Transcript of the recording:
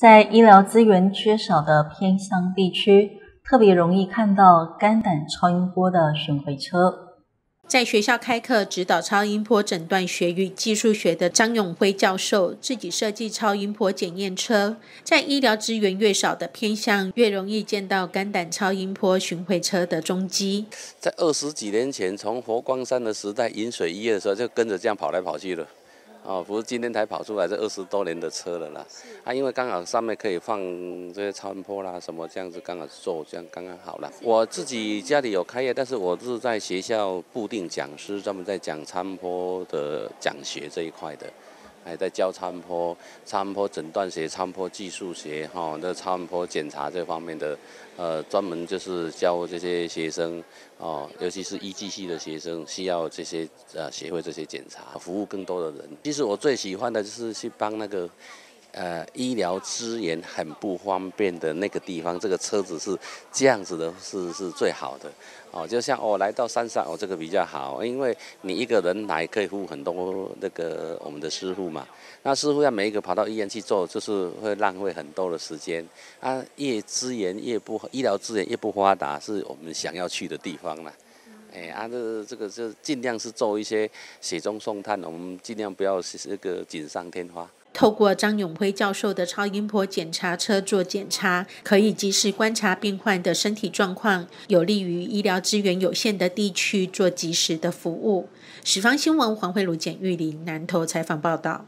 在医疗资源缺少的偏乡地区，特别容易看到肝胆超音波的巡回车。在学校开课指导超音波诊断学与技术学的张永辉教授，自己设计超音波检验车。在医疗资源越少的偏乡，越容易见到肝胆超音波巡回车的踪迹。在二十几年前，从佛光山的时代，饮水医院的时候，就跟着这样跑来跑去了。哦，不是今天才跑出来，这二十多年的车了啦。啊，因为刚好上面可以放这些超音波啦，什么这样子刚好做，这样刚刚好了。我自己家里有开业，但是我是在学校固定讲师，专门在讲超音波的讲学这一块的。还在教超音波、超音波诊断学、超音波技术学，哈，那超音波检查这方面的，呃，专门就是教这些学生，哦，尤其是医技系的学生，需要这些呃协会这些检查，服务更多的人。其实我最喜欢的就是去帮那个。呃，医疗资源很不方便的那个地方，这个车子是这样子的，是是最好的。哦，就像我来到山上，哦，这个比较好，因为你一个人来可以服务很多那个我们的师傅嘛。那师傅要每一个跑到医院去做，就是会浪费很多的时间。啊，越资源越不医疗资源越不发达，是我们想要去的地方了。哎，啊，这这个就尽量是做一些雪中送炭，我们尽量不要是这个锦上添花。透过张永辉教授的超音波检查车做检查，可以及时观察病患的身体状况，有利于医疗资源有限的地区做及时的服务。史方新闻黄慧茹、简玉林南投采访报道。